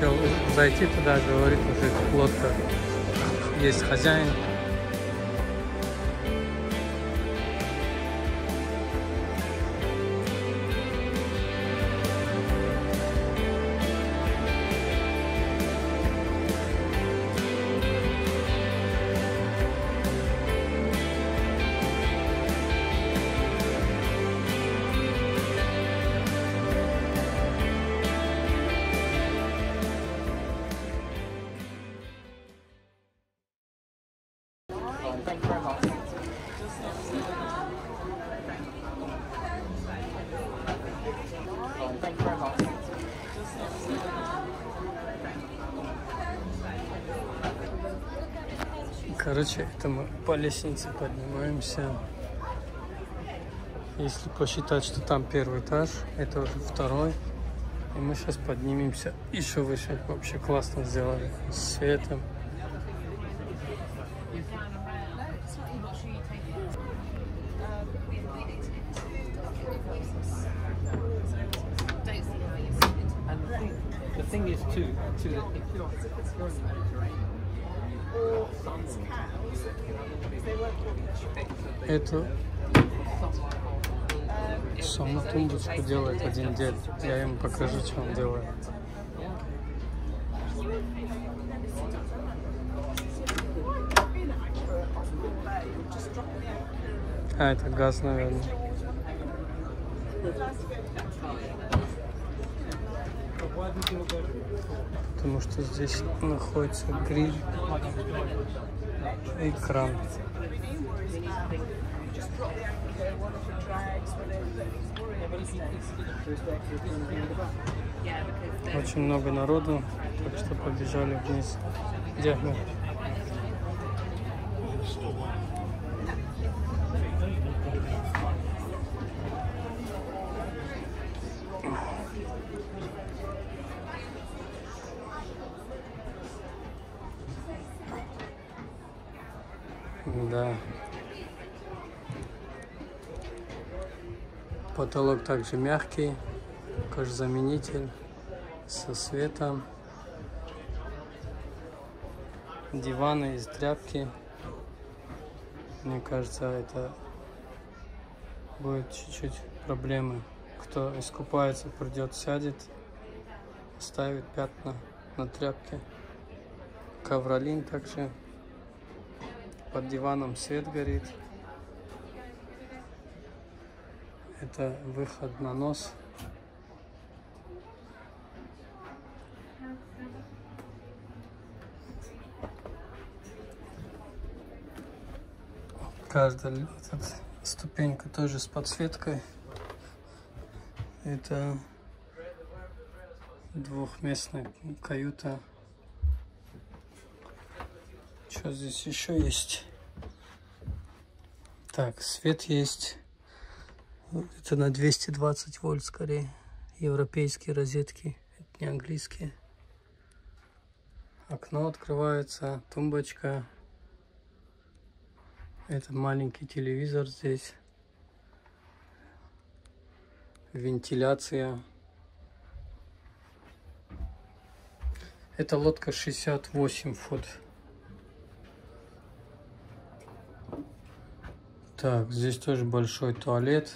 хотел зайти туда, говорит, уже лодка есть хозяин. Короче, это мы по лестнице поднимаемся. Если посчитать, что там первый этаж, это уже второй. И мы сейчас поднимемся еще выше. Вообще классно сделали. С светом. You're in the Эту саму тумбочку делает один дед. Я ему покажу, что он делает. А, это газ, наверное. Потому что здесь находится гриль и кран. Очень много народу, так что побежали вниз. Дякую. Да. Потолок также мягкий, кожзаменитель со светом. Диваны из тряпки. Мне кажется, это будет чуть-чуть проблемы. Кто искупается, придет, сядет, ставит пятна на тряпке. Ковролин также под диваном свет горит. Это выход на нос. Каждая ступенька тоже с подсветкой. Это двухместная каюта что здесь еще есть? Так, свет есть. Это на 220 вольт скорее. Европейские розетки. Это не английские. Окно открывается, тумбочка. Это маленький телевизор здесь. Вентиляция. Это лодка 68 фут. Так, здесь тоже большой туалет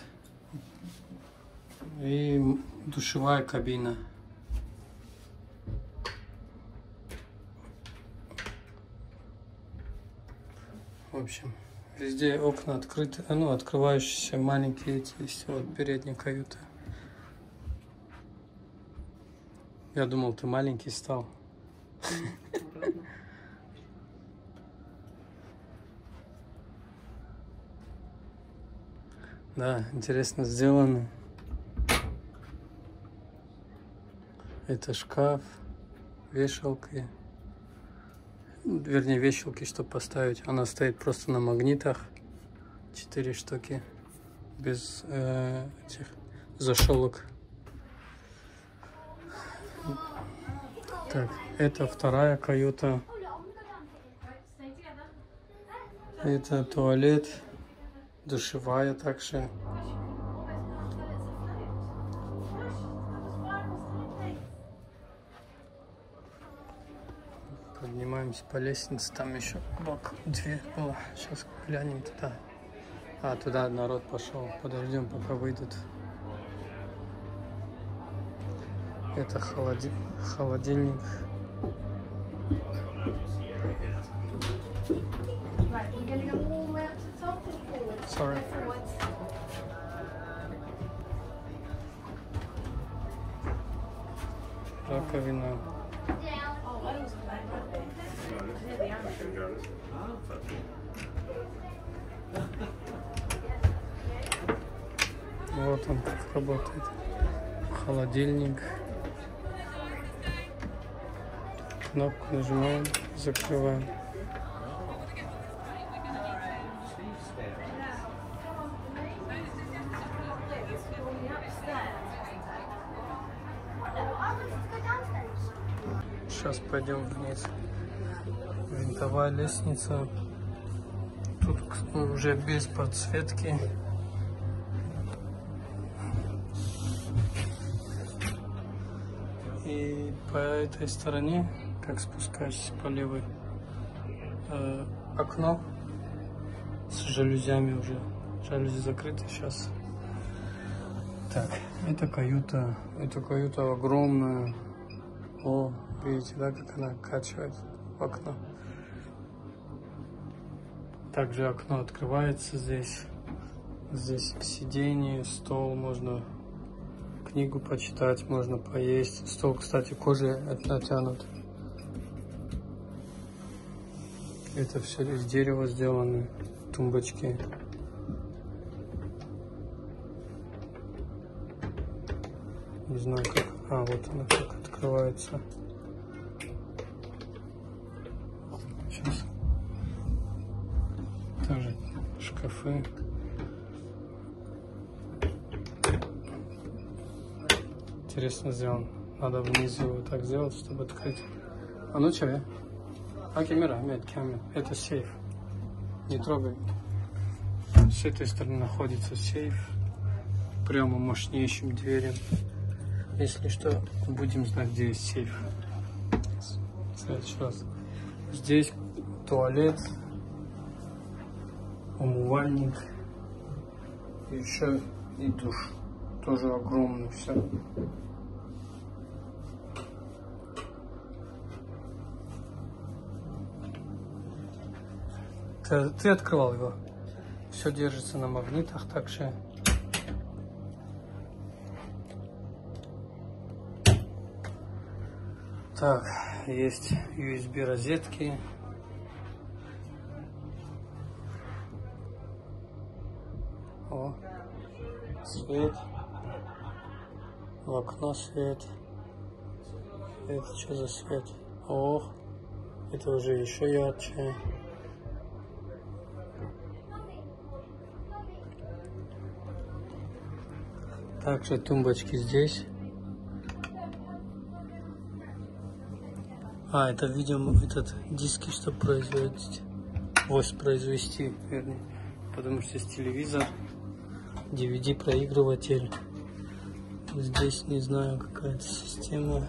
и душевая кабина. В общем, везде окна открыты, ну, открывающиеся маленькие эти есть. Вот передняя каюта. Я думал, ты маленький стал. Да, интересно сделано. Это шкаф, вешалки. Вернее, вешалки, чтобы поставить. Она стоит просто на магнитах. Четыре штуки. Без э, этих зашелок. Так, это вторая каюта. Это туалет душевая также. Поднимаемся по лестнице, там еще бок дверь была. Сейчас глянем туда. А, туда народ пошел. Подождем, пока выйдут. Это холоди... холодильник. Раковина. Вот он как работает. Холодильник. Кнопку нажимаем, закрываем. Пойдем вниз. Винтовая лестница. Тут уже без подсветки. И по этой стороне, как спускаешься по левой, э, окно с жалюзями уже. Жалюзи закрыты сейчас. Так, это каюта. Эта каюта огромная. О, видите, да, как она качивает в окно. Также окно открывается здесь. Здесь сиденье, стол, можно книгу почитать, можно поесть. Стол, кстати, кожей натянут. Это все из дерева сделаны, тумбочки. Не знаю как. А, вот она как открывается. Сейчас. Тоже шкафы. Интересно сделан. Надо внизу вот так сделать, чтобы открыть. А ну че? А камера, нет, камера. Это сейф. Не трогай. С этой стороны находится сейф. Прямо мощнейшим дверем. Если что, будем знать, где есть сейф. В следующий раз. Здесь туалет, умывальник, еще и душ. Тоже огромный все. Ты, ты открывал его. Все держится на магнитах, так что Так, есть USB розетки. О, свет. В окно свет. Это что за свет? О, это уже еще ярче. Также тумбочки здесь. А, это, видимо, этот диски, чтобы производить, воспроизвести, вернее. Потому что здесь телевизор, DVD-проигрыватель. Здесь, не знаю, какая-то система.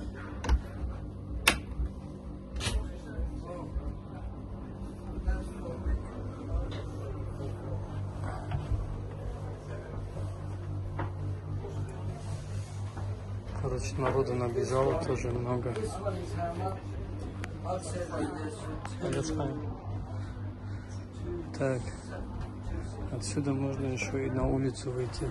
Короче, народу набежало тоже много. Так, отсюда можно еще и на улицу выйти.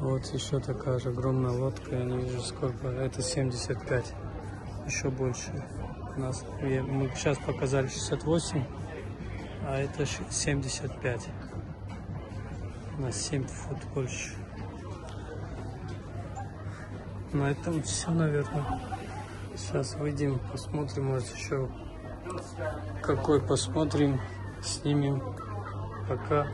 Вот еще такая же огромная лодка, я не вижу сколько, это 75, еще больше. У нас, мы сейчас показали 68, а это ш- 75. На 7 фут больше. На этом все, наверное. Сейчас выйдем, посмотрим, может еще какой посмотрим, снимем. Пока.